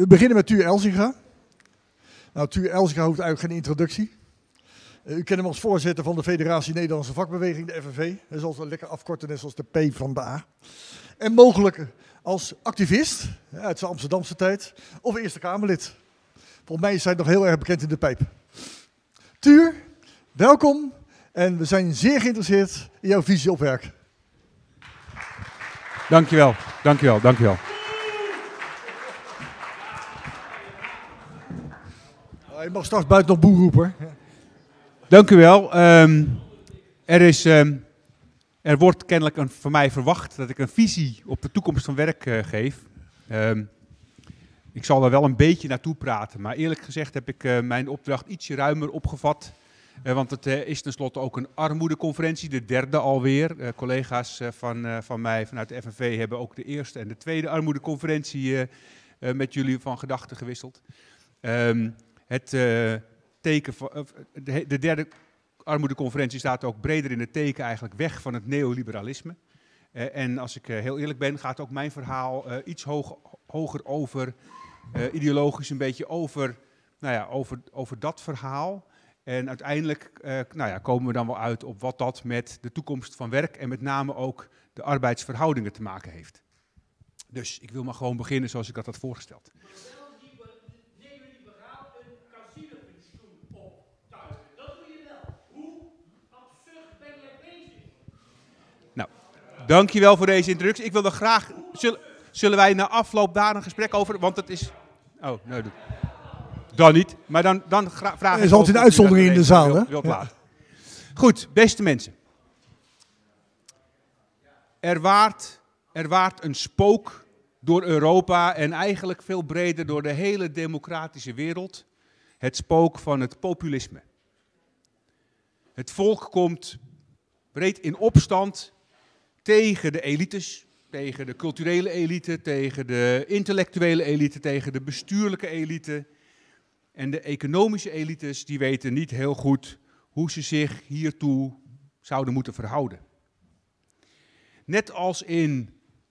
We beginnen met Tuur Elzinga. Nou, Tuur Elzinga hoeft eigenlijk geen introductie. Uh, u kent hem als voorzitter van de Federatie Nederlandse Vakbeweging, de FNV. Zoals we lekker afkorten, net zoals de P van de A. En mogelijk als activist uit zijn Amsterdamse tijd of Eerste Kamerlid. Volgens mij is hij nog heel erg bekend in de pijp. Tuur, welkom en we zijn zeer geïnteresseerd in jouw visie op werk. Dankjewel, dankjewel, dankjewel. Je mag straks buiten nog boer roepen. Dank u wel. Ehm, er, is, ehm, er wordt kennelijk een, van mij verwacht dat ik een visie op de toekomst van werk uh, geef. Um, ik zal daar wel een beetje naartoe praten, maar eerlijk gezegd heb ik uh, mijn opdracht ietsje ruimer opgevat. Uh, want het is tenslotte ook een armoedeconferentie, de derde alweer. collega's van, van mij vanuit de FNV hebben ook de eerste en de tweede armoedeconferentie met jullie van gedachten gewisseld. Het uh, teken van, de, de, derde armoedeconferentie staat ook breder in het teken eigenlijk weg van het neoliberalisme. Uh, en als ik heel eerlijk ben, gaat ook mijn verhaal iets hoger over, ideologisch een beetje over, nou ja, over, over dat verhaal. En uiteindelijk nou ja, komen we dan wel uit op wat dat met de toekomst van werk en met name ook de arbeidsverhoudingen te maken heeft. Dus ik wil maar gewoon beginnen zoals ik dat had voorgesteld. Dankjewel voor deze introductie. Ik wilde graag. Zullen, zullen wij na afloop daar een gesprek over? Want het is. Oh, nee, dan niet. Maar dan, dan vraag ik. Er is altijd een uitzondering in de zaal, hè? Wil, ja. Goed, beste mensen. Er waart, er waart een spook door Europa en eigenlijk veel breder door de hele democratische wereld. Het spook van het populisme. Het volk komt breed in opstand tegen de elites, tegen de culturele elite, tegen de intellectuele elite, tegen de bestuurlijke elite. En de economische elites die weten niet heel goed hoe ze zich hiertoe zouden moeten verhouden. Net als in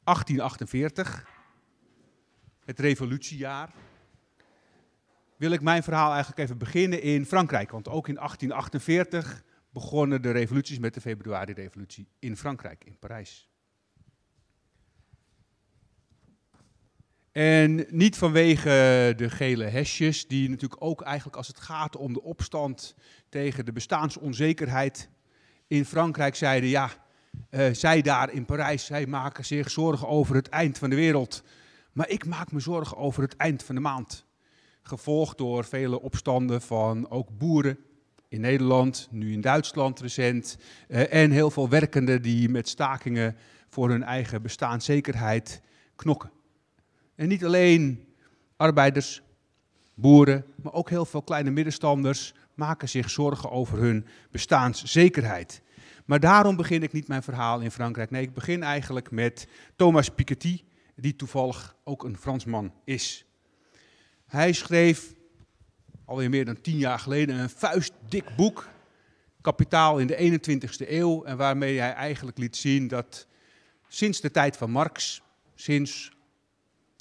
1848, het revolutiejaar, wil ik mijn verhaal eigenlijk even beginnen in Frankrijk. Want ook in 1848 begonnen de revoluties met de februari-revolutie in Frankrijk, in Parijs. En niet vanwege de gele hesjes, die natuurlijk ook eigenlijk als het gaat om de opstand tegen de bestaansonzekerheid in Frankrijk zeiden, ja, uh, zij daar in Parijs, zij maken zich zorgen over het eind van de wereld. Maar ik maak me zorgen over het eind van de maand. Gevolgd door vele opstanden van ook boeren in Nederland, nu in Duitsland recent. Uh, en heel veel werkenden die met stakingen voor hun eigen bestaanszekerheid knokken. En niet alleen arbeiders, boeren, maar ook heel veel kleine middenstanders maken zich zorgen over hun bestaanszekerheid. Maar daarom begin ik niet mijn verhaal in Frankrijk. Nee, ik begin eigenlijk met Thomas Piketty, die toevallig ook een Fransman is. Hij schreef alweer meer dan tien jaar geleden een vuistdik boek, Kapitaal in de 21ste eeuw, en waarmee hij eigenlijk liet zien dat sinds de tijd van Marx, sinds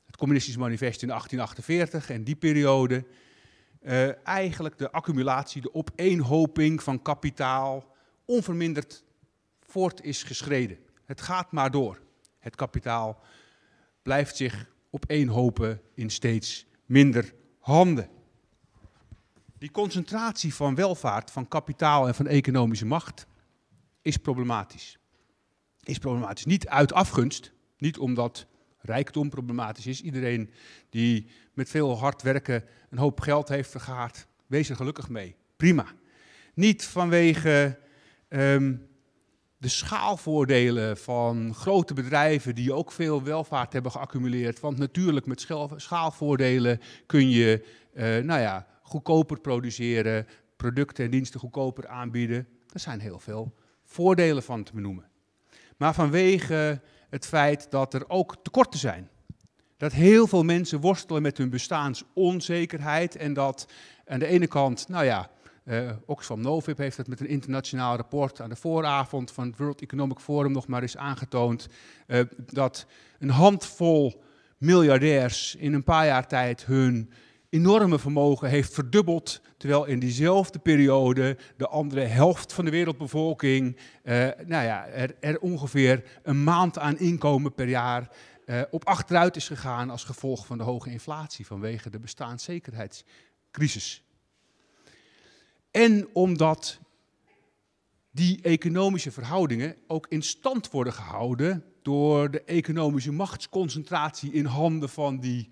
het Communistisch Manifest in 1848 en die periode, uh, eigenlijk de accumulatie, de opeenhoping van kapitaal onverminderd voort is geschreden. Het gaat maar door. Het kapitaal blijft zich opeenhopen in steeds minder handen. Die concentratie van welvaart, van kapitaal en van economische macht is problematisch. Is problematisch. Niet uit afgunst, niet omdat rijkdom problematisch is. Iedereen die met veel hard werken een hoop geld heeft vergaard, wees er gelukkig mee. Prima. Niet vanwege um, de schaalvoordelen van grote bedrijven die ook veel welvaart hebben geaccumuleerd. Want natuurlijk met schaalvoordelen kun je, uh, nou ja, goedkoper produceren, producten en diensten goedkoper aanbieden. Er zijn heel veel voordelen van te benoemen. Maar vanwege het feit dat er ook tekorten zijn. Dat heel veel mensen worstelen met hun bestaansonzekerheid en dat aan de ene kant, nou ja, uh, Oxfam Novib heeft het met een internationaal rapport aan de vooravond van het World Economic Forum nog maar eens aangetoond, uh, dat een handvol miljardairs in een paar jaar tijd hun enorme vermogen heeft verdubbeld, terwijl in diezelfde periode de andere helft van de wereldbevolking uh, nou ja, er, er, ongeveer een maand aan inkomen per jaar uh, op achteruit is gegaan als gevolg van de hoge inflatie vanwege de bestaanszekerheidscrisis. En omdat die economische verhoudingen ook in stand worden gehouden door de economische machtsconcentratie in handen van die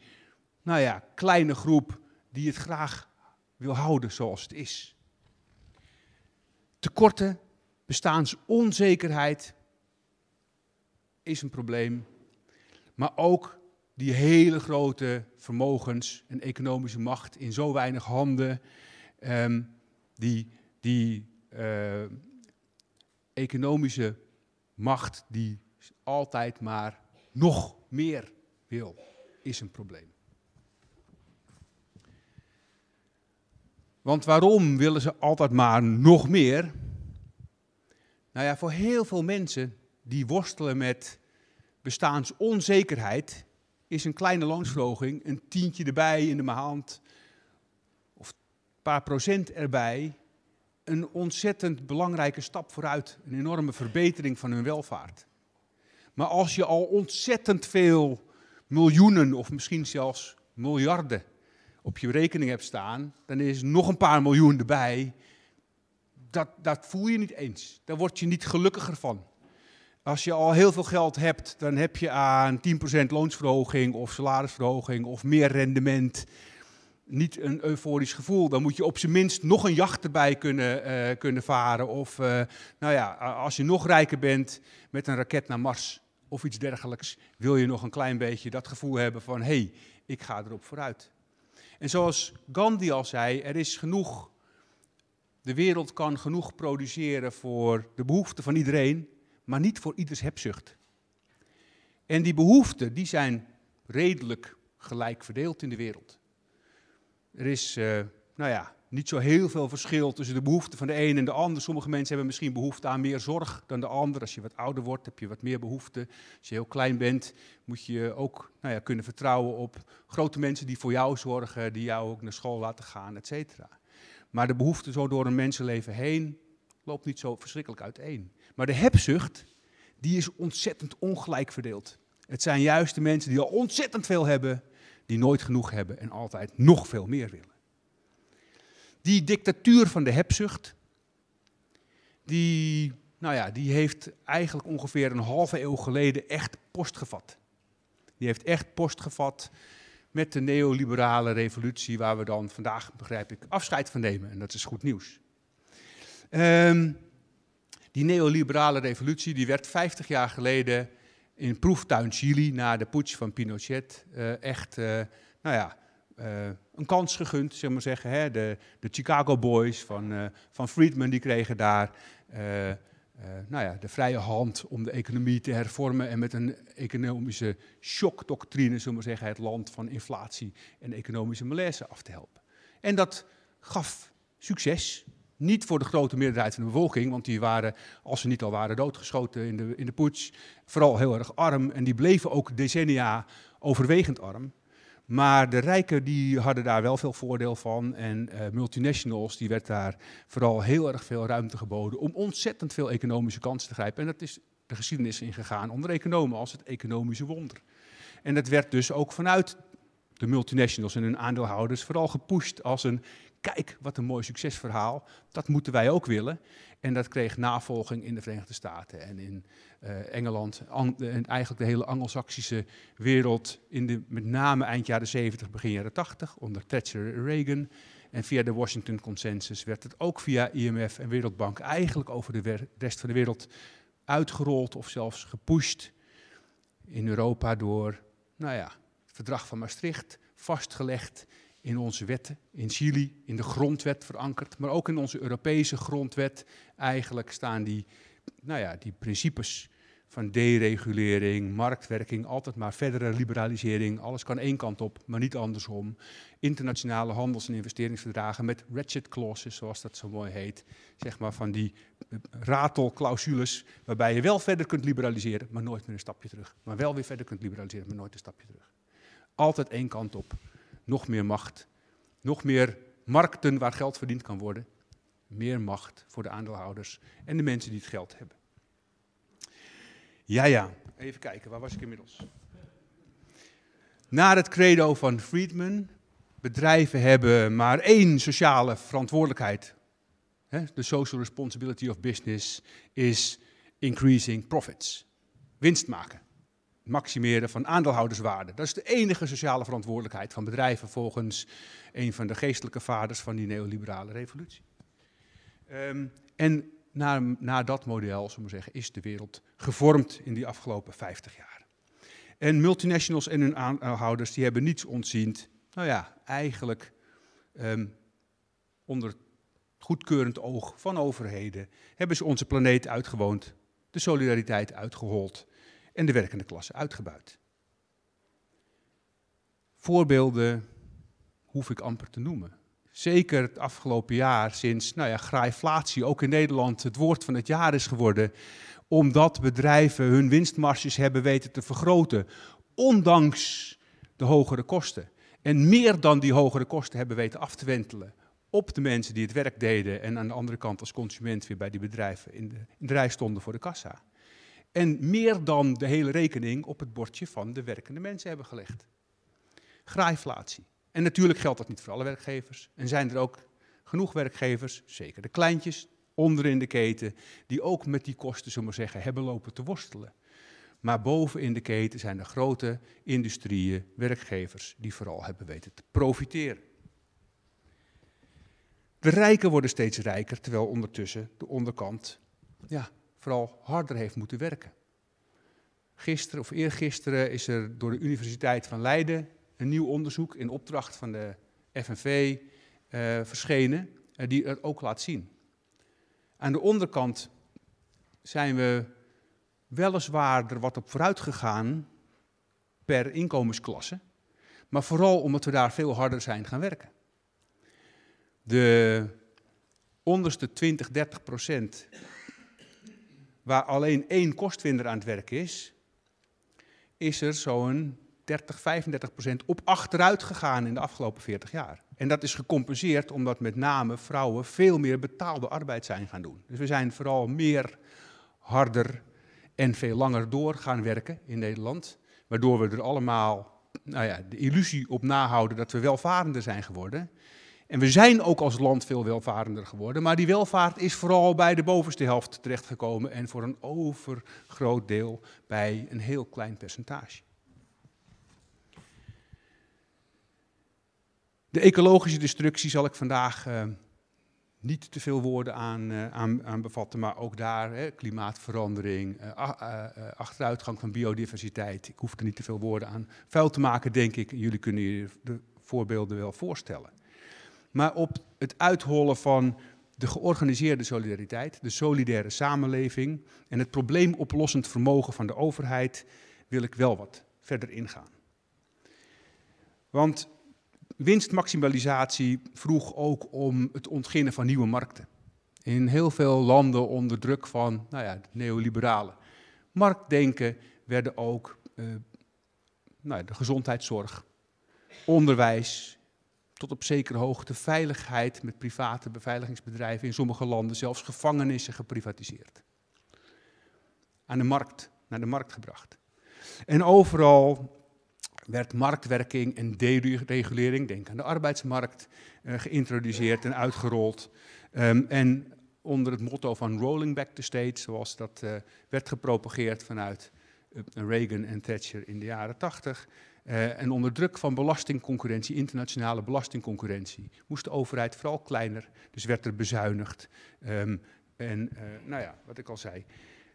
nou ja, kleine groep die het graag wil houden zoals het is. Tekorten, bestaansonzekerheid is een probleem, maar ook die hele grote vermogens en economische macht in zo weinig handen, um, die, die uh, economische macht die altijd maar nog meer wil, is een probleem. Want waarom willen ze altijd maar nog meer? Nou ja, voor heel veel mensen die worstelen met bestaansonzekerheid, is een kleine loonsverhoging, een tientje erbij in de maand, of een paar procent erbij, een ontzettend belangrijke stap vooruit. Een enorme verbetering van hun welvaart. Maar als je al ontzettend veel miljoenen of misschien zelfs miljarden op je rekening hebt staan, dan is nog een paar miljoen erbij. Dat, dat voel je niet eens. Daar word je niet gelukkiger van. Als je al heel veel geld hebt, dan heb je aan 10% loonsverhoging of salarisverhoging of meer rendement niet een euforisch gevoel. Dan moet je op zijn minst nog een jacht erbij kunnen, uh, kunnen varen. Of uh, nou ja, als je nog rijker bent met een raket naar Mars of iets dergelijks, wil je nog een klein beetje dat gevoel hebben van hé, hey, ik ga erop vooruit. En zoals Gandhi al zei, er is genoeg, de wereld kan genoeg produceren voor de behoeften van iedereen, maar niet voor ieders hebzucht. En die behoeften, die zijn redelijk gelijk verdeeld in de wereld. Er is, uh, nou ja, niet zo heel veel verschil tussen de behoeften van de een en de ander. Sommige mensen hebben misschien behoefte aan meer zorg dan de ander. Als je wat ouder wordt, heb je wat meer behoefte. Als je heel klein bent, moet je ook nou ja, kunnen vertrouwen op grote mensen die voor jou zorgen, die jou ook naar school laten gaan, et cetera. Maar de behoefte zo door een mensenleven heen loopt niet zo verschrikkelijk uiteen. Maar de hebzucht, die is ontzettend ongelijk verdeeld. Het zijn juist de mensen die al ontzettend veel hebben, die nooit genoeg hebben en altijd nog veel meer willen. Die dictatuur van de hebzucht, die, nou ja, die heeft eigenlijk ongeveer een halve eeuw geleden echt postgevat. Die heeft echt postgevat met de neoliberale revolutie, waar we dan vandaag, begrijp ik, afscheid van nemen. En dat is goed nieuws. Um, die neoliberale revolutie die werd 50 jaar geleden in proeftuin Chili na de putsch van Pinochet uh, echt, uh, nou ja, uh, een kans gegund, zeg maar zeggen. Hè? De, de Chicago Boys van, van Friedman die kregen daar nou ja, de vrije hand om de economie te hervormen en met een economische shockdoctrine, zullen we zeggen, het land van inflatie en economische malaise af te helpen. En dat gaf succes. Niet voor de grote meerderheid van de bevolking, want die waren, als ze niet al waren, doodgeschoten in de, in de putsch, vooral heel erg arm. En die bleven ook decennia overwegend arm. Maar de rijken die hadden daar wel veel voordeel van. En uh, multinationals, die werd daar vooral heel erg veel ruimte geboden om ontzettend veel economische kansen te grijpen. En dat is de geschiedenis ingegaan onder economen als het economische wonder. En dat werd dus ook vanuit de multinationals en hun aandeelhouders vooral gepusht als een kijk, wat een mooi succesverhaal. Dat moeten wij ook willen. En dat kreeg navolging in de Verenigde Staten en in uh, Engeland. en eigenlijk de hele Anglo-Saxische wereld. In de, met name eind jaren 70, begin jaren 80, onder Thatcher Reagan. En via de Washington Consensus werd het ook via IMF en Wereldbank eigenlijk over de rest van de wereld uitgerold of zelfs gepusht. In Europa door, nou ja, het verdrag van Maastricht, vastgelegd in onze wetten, in Chili, in de grondwet verankerd, maar ook in onze Europese grondwet. Eigenlijk staan die, nou ja, die principes van deregulering, marktwerking, altijd maar verdere liberalisering. Alles kan één kant op, maar niet andersom. Internationale handels- en investeringsverdragen met ratchet clauses, zoals dat zo mooi heet. Zeg maar van die ratelclausules, waarbij je wel verder kunt liberaliseren, maar nooit meer een stapje terug. Maar wel weer verder kunt liberaliseren, maar nooit een stapje terug. Altijd één kant op. Nog meer macht. Nog meer markten waar geld verdiend kan worden. Meer macht voor de aandeelhouders en de mensen die het geld hebben. Ja, ja. Even kijken, waar was ik inmiddels? Naar het credo van Friedman. Bedrijven hebben maar één sociale verantwoordelijkheid. De social responsibility of business is increasing profits. Winst maken. Maximeren van aandeelhouderswaarde. Dat is de enige sociale verantwoordelijkheid van bedrijven volgens een van de geestelijke vaders van die neoliberale revolutie. Um, en naar, naar dat model, zullen we zeggen, is de wereld gevormd in die afgelopen 50 jaar. En multinationals en hun aanhouders die hebben niets ontziend. Nou ja, eigenlijk um, onder goedkeurend oog van overheden hebben ze onze planeet uitgewoond, de solidariteit uitgehold en de werkende klasse uitgebuit. Voorbeelden hoef ik amper te noemen. Zeker het afgelopen jaar, sinds nou ja, graaiflatie ook in Nederland het woord van het jaar is geworden, omdat bedrijven hun winstmarges hebben weten te vergroten, ondanks de hogere kosten. En meer dan die hogere kosten hebben weten af te wentelen op de mensen die het werk deden en aan de andere kant als consument weer bij die bedrijven in de, in de rij stonden voor de kassa. En meer dan de hele rekening op het bordje van de werkende mensen hebben gelegd. Graaiflatie. En natuurlijk geldt dat niet voor alle werkgevers. En zijn er ook genoeg werkgevers, zeker de kleintjes, onder in de keten, die ook met die kosten, zullen we zeggen, hebben lopen te worstelen. Maar boven in de keten zijn er grote industrieën, werkgevers, die vooral hebben weten te profiteren. De rijken worden steeds rijker, terwijl ondertussen de onderkant ja, vooral harder heeft moeten werken. Gisteren of eergisteren is er door de Universiteit van Leiden een nieuw onderzoek in opdracht van de FNV eh, verschenen, uh, die het ook laat zien. Aan de onderkant zijn we weliswaar er wat op vooruit gegaan per inkomensklasse, maar vooral omdat we daar veel harder zijn gaan werken. De onderste 20, 30 procent, waar alleen één kostwinder aan het werk is, is er zo'n 30, 35 procent op achteruit gegaan in de afgelopen 40 jaar. En dat is gecompenseerd omdat met name vrouwen veel meer betaalde arbeid zijn gaan doen. Dus we zijn vooral meer harder en veel langer door gaan werken in Nederland. Waardoor we er allemaal nou ja, de illusie op nahouden dat we welvarender zijn geworden. En we zijn ook als land veel welvarender geworden, maar die welvaart is vooral bij de bovenste helft terechtgekomen en voor een overgroot deel bij een heel klein percentage. De ecologische destructie zal ik vandaag uh, niet te veel woorden aan, uh, aan, aan, bevatten, maar ook daar hè, klimaatverandering, uh, achteruitgang van biodiversiteit. Ik hoef er niet te veel woorden aan vuil te maken, denk ik. Jullie kunnen je de voorbeelden wel voorstellen. Maar op het uithollen van de georganiseerde solidariteit, de solidaire samenleving en het probleemoplossend vermogen van de overheid wil ik wel wat verder ingaan. Want winstmaximalisatie vroeg ook om het ontginnen van nieuwe markten. In heel veel landen onder druk van nou ja, neoliberale marktdenken werden ook uh, nou, de gezondheidszorg, onderwijs, tot op zekere hoogte veiligheid met private beveiligingsbedrijven in sommige landen, zelfs gevangenissen geprivatiseerd. Aan de markt, naar de markt gebracht. En overal werd marktwerking en deregulering, denk aan de arbeidsmarkt, uh, geïntroduceerd en uitgerold. Um, en onder het motto van rolling back the state, zoals dat uh, werd gepropageerd vanuit uh, Reagan en Thatcher in de jaren 80. En onder druk van belastingconcurrentie, internationale belastingconcurrentie, moest de overheid vooral kleiner, dus werd er bezuinigd. Um, en nou ja, wat ik al zei,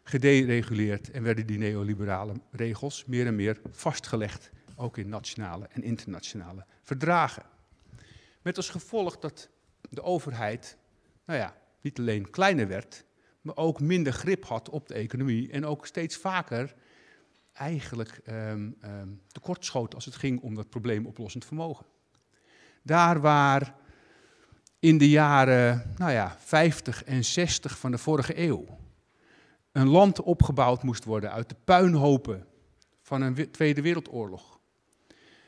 gedereguleerd en werden die neoliberale regels meer en meer vastgelegd ook in nationale en internationale verdragen. Met als gevolg dat de overheid, nou ja, niet alleen kleiner werd, maar ook minder grip had op de economie en ook steeds vaker eigenlijk um, um, tekortschoot als het ging om dat probleemoplossend vermogen. Daar waar in de jaren nou ja, 50 en 60 van de vorige eeuw een land opgebouwd moest worden uit de puinhopen van een Tweede Wereldoorlog,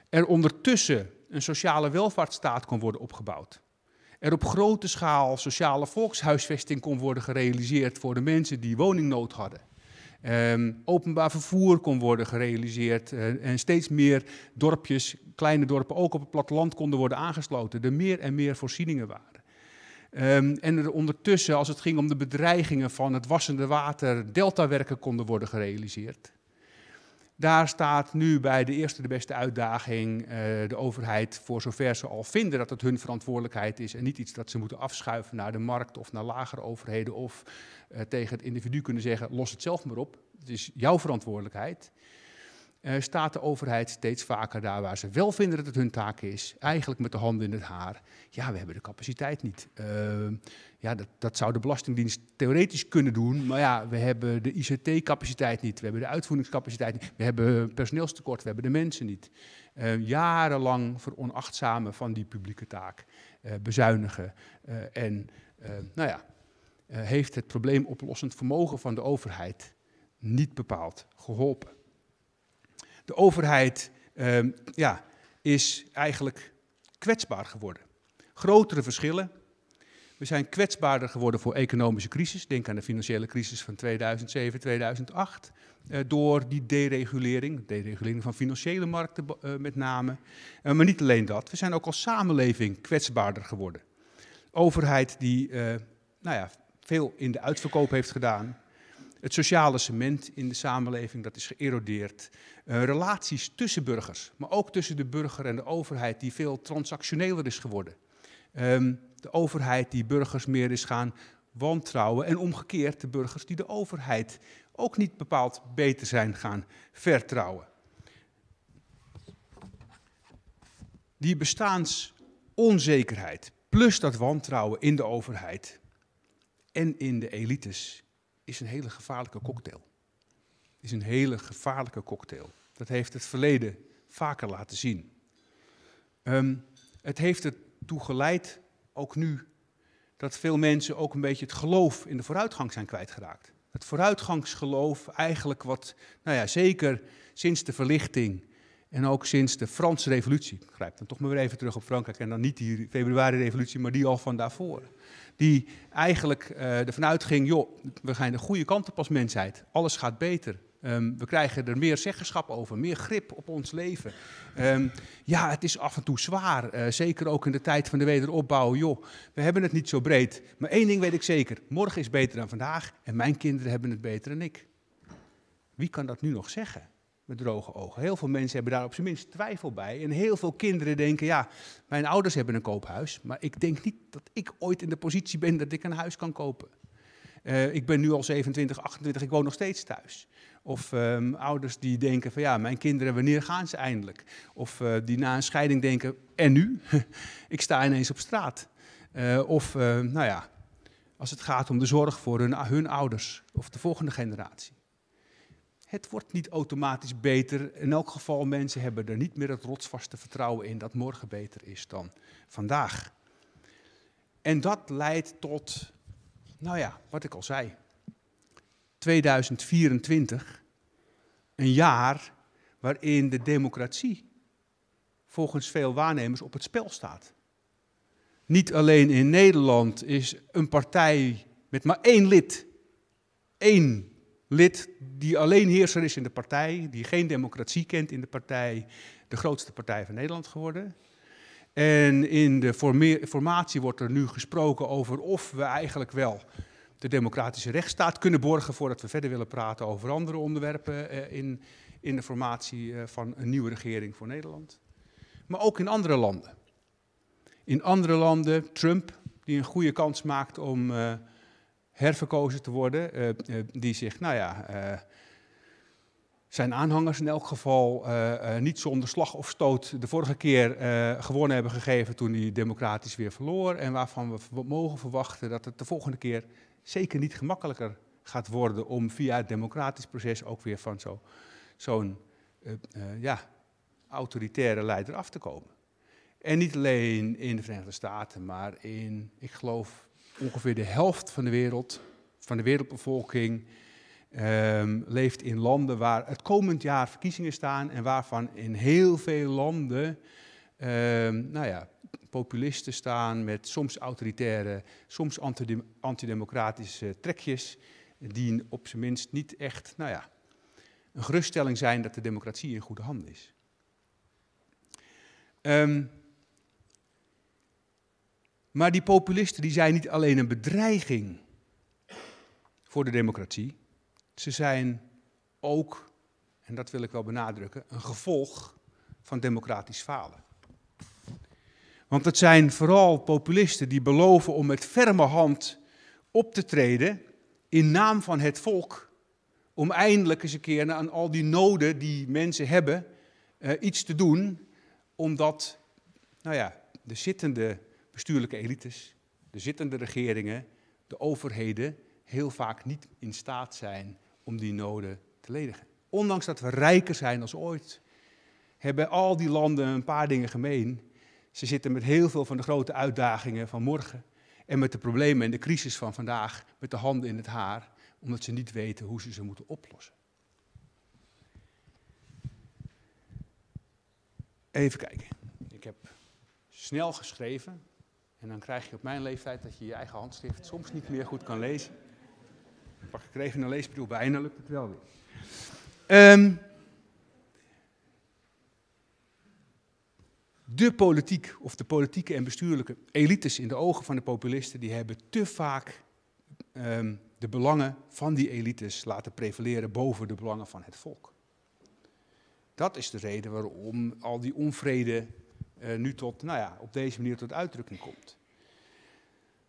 er ondertussen een sociale welvaartsstaat kon worden opgebouwd. Er op grote schaal sociale volkshuisvesting kon worden gerealiseerd voor de mensen die woningnood hadden. Ehm, openbaar vervoer kon worden gerealiseerd eh, en steeds meer dorpjes, kleine dorpen, ook op het platteland konden worden aangesloten. Er meer en meer voorzieningen waren. Ehm, en er ondertussen, als het ging om de bedreigingen van het wassende water, deltawerken konden worden gerealiseerd. Daar staat nu bij de eerste de beste uitdaging uh, de overheid, voor zover ze al vinden dat het hun verantwoordelijkheid is en niet iets dat ze moeten afschuiven naar de markt of naar lagere overheden of tegen het individu kunnen zeggen, los het zelf maar op, het is jouw verantwoordelijkheid. Uh, staat de overheid steeds vaker daar waar ze wel vinden dat het hun taak is, eigenlijk met de handen in het haar. Ja, we hebben de capaciteit niet. Ja, dat, dat, zou de Belastingdienst theoretisch kunnen doen, maar ja, we hebben de ICT-capaciteit niet, we hebben de uitvoeringscapaciteit niet, we hebben personeelstekort, we hebben de mensen niet. Uh, jarenlang veronachtzamen van die publieke taak, uh, bezuinigen en nou ja, heeft het probleemoplossend vermogen van de overheid niet bepaald geholpen. De overheid ja, is eigenlijk kwetsbaar geworden. Grotere verschillen we zijn kwetsbaarder geworden voor economische crisis. Denk aan de financiële crisis van 2007, 2008. Uh, door die deregulering, deregulering van financiële markten uh, met name. Uh, maar niet alleen dat, we zijn ook als samenleving kwetsbaarder geworden. Overheid die nou ja, veel in de uitverkoop heeft gedaan. Het sociale cement in de samenleving, dat is geërodeerd. relaties tussen burgers, maar ook tussen de burger en de overheid, die veel transactioneler is geworden. Um, de overheid die burgers meer is gaan wantrouwen en omgekeerd de burgers die de overheid ook niet bepaald beter zijn gaan vertrouwen. Die bestaansonzekerheid plus dat wantrouwen in de overheid en in de elites is een hele gevaarlijke cocktail. Is een hele gevaarlijke cocktail. Dat heeft het verleden vaker laten zien. Um, het heeft ertoe geleid ook nu, dat veel mensen ook een beetje het geloof in de vooruitgang zijn kwijtgeraakt. Het vooruitgangsgeloof, eigenlijk wat, nou ja, zeker sinds de verlichting en ook sinds de Franse revolutie, ik grijp dan toch maar weer even terug op Frankrijk en dan niet die februari-revolutie, maar die al van daarvoor. Die eigenlijk uh, ervan uitging, joh, we gaan de goede kant op als mensheid, alles gaat beter. Um, we krijgen er meer zeggenschap over, meer grip op ons leven. Um, ja, het is af en toe zwaar, uh, zeker ook in de tijd van de wederopbouw. Joh, we hebben het niet zo breed. Maar één ding weet ik zeker, morgen is beter dan vandaag en mijn kinderen hebben het beter dan ik. Wie kan dat nu nog zeggen? Met droge ogen. Heel veel mensen hebben daar op zijn minst twijfel bij. En heel veel kinderen denken, ja, mijn ouders hebben een koophuis, maar ik denk niet dat ik ooit in de positie ben dat ik een huis kan kopen. Uh, ik ben nu al 27, 28, ik woon nog steeds thuis. Of um, ouders die denken van ja, mijn kinderen, wanneer gaan ze eindelijk? Of uh, die na een scheiding denken, en nu? ik sta ineens op straat. Uh, of nou ja, als het gaat om de zorg voor hun, hun ouders of de volgende generatie. Het wordt niet automatisch beter. In elk geval, mensen hebben er niet meer het rotsvaste vertrouwen in dat morgen beter is dan vandaag. En dat leidt tot, nou ja, wat ik al zei, 2024 een jaar waarin de democratie volgens veel waarnemers op het spel staat. Niet alleen in Nederland is een partij met maar één lid, één lid die alleen heerser is in de partij, die geen democratie kent in de partij, de grootste partij van Nederland geworden. En in de formatie wordt er nu gesproken over of we eigenlijk wel de democratische rechtsstaat kunnen borgen voordat we verder willen praten over andere onderwerpen eh, in, in de formatie eh, van een nieuwe regering voor Nederland. Maar ook in andere landen. In andere landen, Trump, die een goede kans maakt om uh, herverkozen te worden, uh, uh, die zich, nou ja, zijn aanhangers in elk geval niet zonder slag of stoot de vorige keer gewonnen hebben gegeven toen hij democratisch weer verloor. En waarvan we mogen verwachten dat het de volgende keer zeker niet gemakkelijker gaat worden om via het democratisch proces ook weer van zo'n zo ja, autoritaire leider af te komen. En niet alleen in de Verenigde Staten, maar in, ik geloof, ongeveer de helft van de wereld, van de wereldbevolking, ehm, leeft in landen waar het komend jaar verkiezingen staan en waarvan in heel veel landen ehm, nou ja, populisten staan met soms autoritaire, soms antidemocratische trekjes, die op zijn minst niet echt nou ja, een geruststelling zijn dat de democratie in goede handen is. Um, maar die populisten die zijn niet alleen een bedreiging voor de democratie, ze zijn ook, en dat wil ik wel benadrukken, een gevolg van democratisch falen. Want het zijn vooral populisten die beloven om met ferme hand op te treden in naam van het volk, om eindelijk eens een keer aan al die noden die mensen hebben, uh, iets te doen, omdat nou ja, de zittende bestuurlijke elites, de zittende regeringen, de overheden heel vaak niet in staat zijn om die noden te ledigen. Ondanks dat we rijker zijn als ooit, hebben al die landen een paar dingen gemeen. Ze zitten met heel veel van de grote uitdagingen van morgen en met de problemen en de crisis van vandaag met de handen in het haar, omdat ze niet weten hoe ze ze moeten oplossen. Even kijken. Ik heb snel geschreven, en dan krijg je op mijn leeftijd dat je je eigen handschrift soms niet meer goed kan lezen. Ik pak ik een leesbril bij en dan lukt het wel weer. Um, de politiek, of de politieke en bestuurlijke elites in de ogen van de populisten, die hebben te vaak um, de belangen van die elites laten prevaleren boven de belangen van het volk. Dat is de reden waarom al die onvrede uh, nu tot, nou ja, op deze manier tot uitdrukking komt.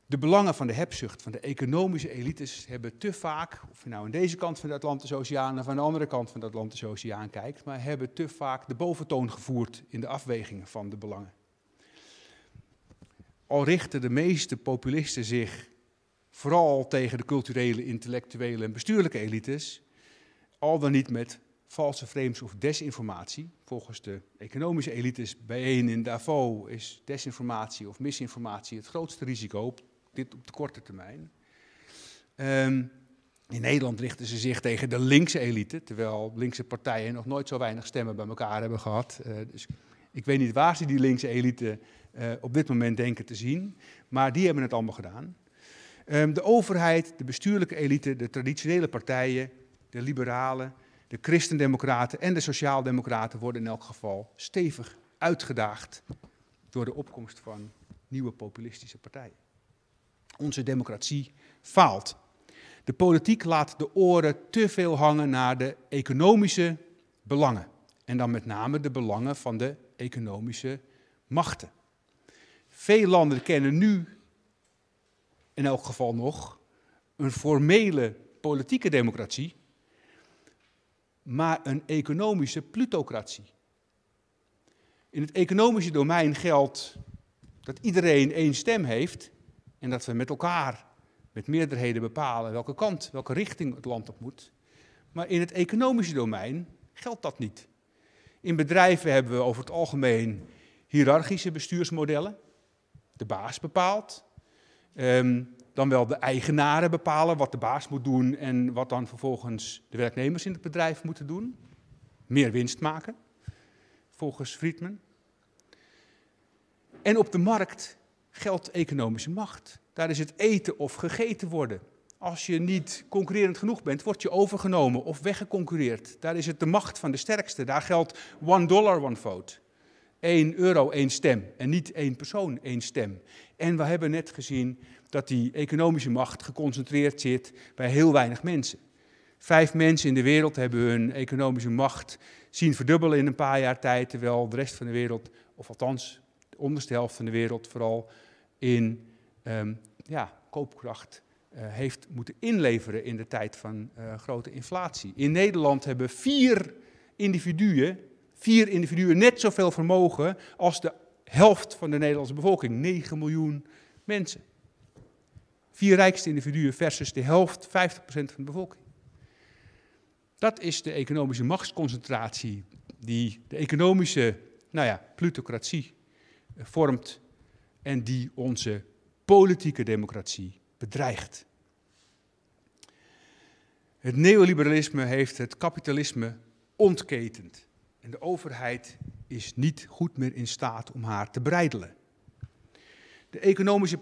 De belangen van de hebzucht, van de economische elites, hebben te vaak, of je nou aan deze kant van de Atlantische Oceaan of aan de andere kant van de Atlantische Oceaan kijkt, maar hebben te vaak de boventoon gevoerd in de afwegingen van de belangen. Al richten de meeste populisten zich vooral tegen de culturele, intellectuele en bestuurlijke elites, al dan niet met valse frames of desinformatie. Volgens de economische elites bijeen in Davos is desinformatie of misinformatie het grootste risico, op, dit op de korte termijn. Um, in Nederland richten ze zich tegen de linkse elite, terwijl linkse partijen nog nooit zo weinig stemmen bij elkaar hebben gehad. Uh, dus ik weet niet waar ze die linkse elite uh, op dit moment denken te zien, maar die hebben het allemaal gedaan. Um, de overheid, de bestuurlijke elite, de traditionele partijen, de liberalen, de christendemocraten en de sociaaldemocraten worden in elk geval stevig uitgedaagd door de opkomst van nieuwe populistische partijen. Onze democratie faalt. De politiek laat de oren te veel hangen naar de economische belangen. En dan met name de belangen van de economische machten. Veel landen kennen nu in elk geval nog een formele politieke democratie, maar een economische plutocratie. In het economische domein geldt dat iedereen één stem heeft en dat we met elkaar, met meerderheden bepalen welke kant, welke richting het land op moet. Maar in het economische domein geldt dat niet. In bedrijven hebben we over het algemeen hiërarchische bestuursmodellen. De baas bepaalt. Um, dan wel de eigenaren bepalen wat de baas moet doen en wat dan vervolgens de werknemers in het bedrijf moeten doen. Meer winst maken, volgens Friedman. En op de markt geldt economische macht. Daar is het eten of gegeten worden. Als je niet concurrerend genoeg bent, word je overgenomen of weggeconcurreerd. Daar is het de macht van de sterkste. Daar geldt one dollar, one vote. 1 euro, één stem. En niet één persoon, één stem. En we hebben net gezien dat die economische macht geconcentreerd zit bij heel weinig mensen. Vijf mensen in de wereld hebben hun economische macht zien verdubbelen in een paar jaar tijd, terwijl de rest van de wereld, of althans de onderste helft van de wereld, vooral in um, ja, koopkracht uh, heeft moeten inleveren in de tijd van uh, grote inflatie. In Nederland hebben vier individuen, vier individuen net zoveel vermogen als de helft van de Nederlandse bevolking, 9 miljoen mensen. Vier rijkste individuen versus de helft, 50% van de bevolking. Dat is de economische machtsconcentratie die de economische nou ja, plutocratie eh, vormt en die onze politieke democratie bedreigt. Het neoliberalisme heeft het kapitalisme ontketend. En de overheid is niet goed meer in staat om haar te breidelen. De economische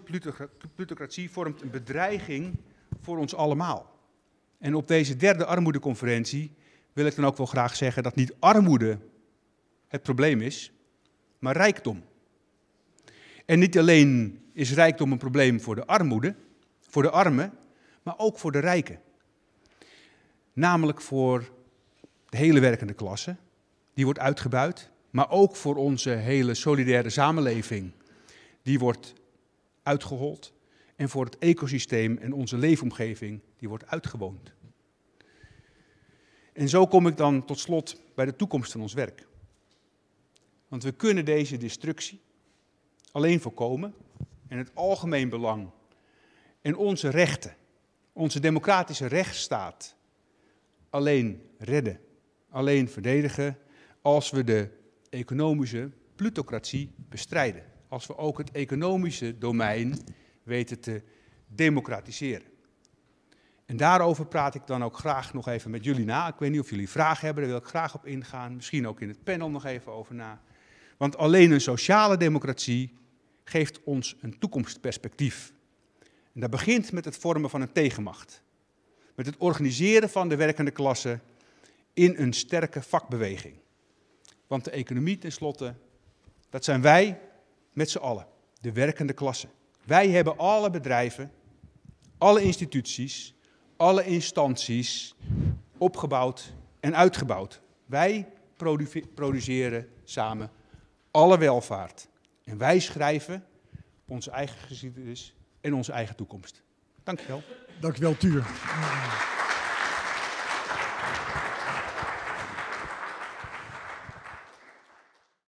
plutocratie vormt een bedreiging voor ons allemaal. En op deze derde armoedeconferentie wil ik dan ook wel graag zeggen dat niet armoede het probleem is, maar rijkdom. En niet alleen is rijkdom een probleem voor de armoede, voor de armen, maar ook voor de rijken. Namelijk voor de hele werkende klasse, die wordt uitgebuit, maar ook voor onze hele solidaire samenleving, die wordt uitgehold. En voor het ecosysteem en onze leefomgeving, die wordt uitgewoond. En zo kom ik dan tot slot bij de toekomst van ons werk. Want we kunnen deze destructie alleen voorkomen en het algemeen belang en onze rechten, onze democratische rechtsstaat alleen redden, alleen verdedigen als we de economische plutocratie bestrijden. Als we ook het economische domein weten te democratiseren. En daarover praat ik dan ook graag nog even met jullie na. Ik weet niet of jullie vragen hebben, daar wil ik graag op ingaan. Misschien ook in het panel nog even over na. Want alleen een sociale democratie geeft ons een toekomstperspectief. En dat begint met het vormen van een tegenmacht. Met het organiseren van de werkende klasse in een sterke vakbeweging. Want de economie tenslotte, dat zijn wij met z'n allen, de werkende klasse. Wij hebben alle bedrijven, alle instituties, alle instanties opgebouwd en uitgebouwd. Wij produceren samen alle welvaart. En wij schrijven onze eigen geschiedenis en onze eigen toekomst. Dankjewel. Dankjewel, Tuur.